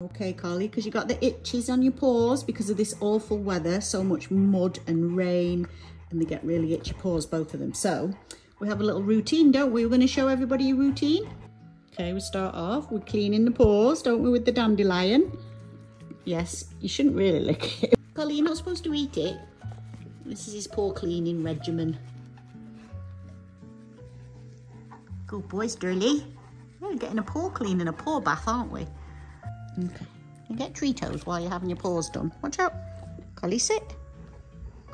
Okay, Carly, because you got the itches on your paws because of this awful weather, so much mud and rain, and they get really itchy paws, both of them. So we have a little routine, don't we? We're going to show everybody a routine. Okay, we start off with cleaning the paws, don't we, with the dandelion? Yes, you shouldn't really lick it. Carly, you're not supposed to eat it. This is his paw cleaning regimen. Good boy, Sterling. We're getting a paw clean and a paw bath, aren't we? Okay. You get Treatos while you're having your paws done. Watch out. Collie, sit.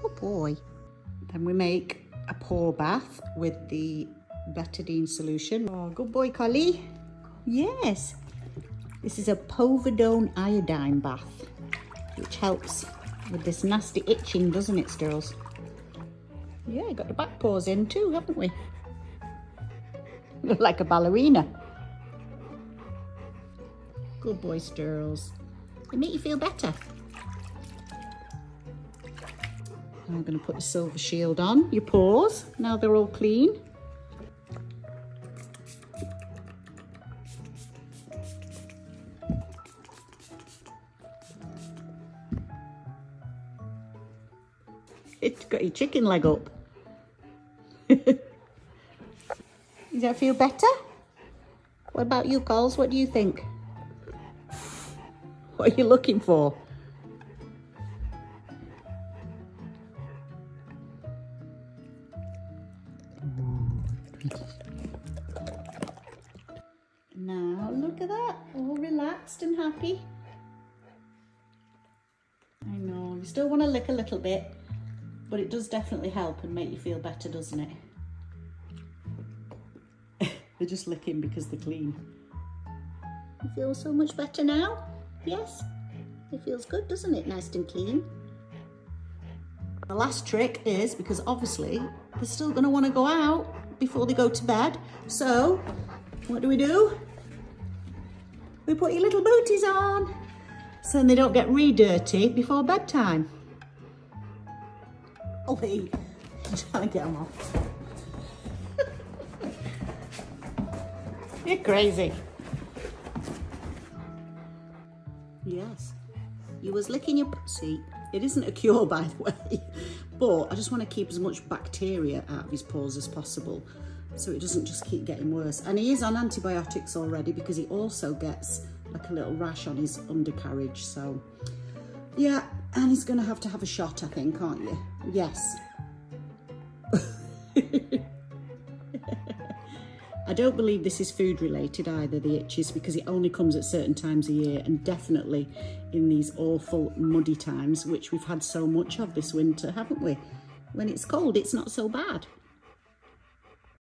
Good boy. Then we make a paw bath with the betadine solution. Oh, good boy, Collie. Yes. This is a povidone iodine bath, which helps with this nasty itching, doesn't it, Stirls? Yeah, got the back paws in too, haven't we? Look like a ballerina. Good boy, Stirls. They make you feel better. I'm going to put the silver shield on your paws. Now they're all clean. It's got your chicken leg up. Does that feel better? What about you, Coles? What do you think? What are you looking for? Now look at that, all relaxed and happy. I know, you still want to lick a little bit, but it does definitely help and make you feel better, doesn't it? they're just licking because they're clean. You feel so much better now? Yes? It feels good, doesn't it? Nice and clean. The last trick is, because obviously they're still going to want to go out before they go to bed. So, what do we do? We put your little booties on so they don't get re-dirty before bedtime. Oh, wait. I'm trying to get them off. You're crazy. Yes. You was licking your pussy. It isn't a cure, by the way, but I just want to keep as much bacteria out of his paws as possible so it doesn't just keep getting worse. And he is on antibiotics already because he also gets like a little rash on his undercarriage. So yeah, and he's going to have to have a shot, I think, aren't you? Yes. I don't believe this is food related either, the itches, because it only comes at certain times a year and definitely in these awful muddy times, which we've had so much of this winter, haven't we? When it's cold, it's not so bad.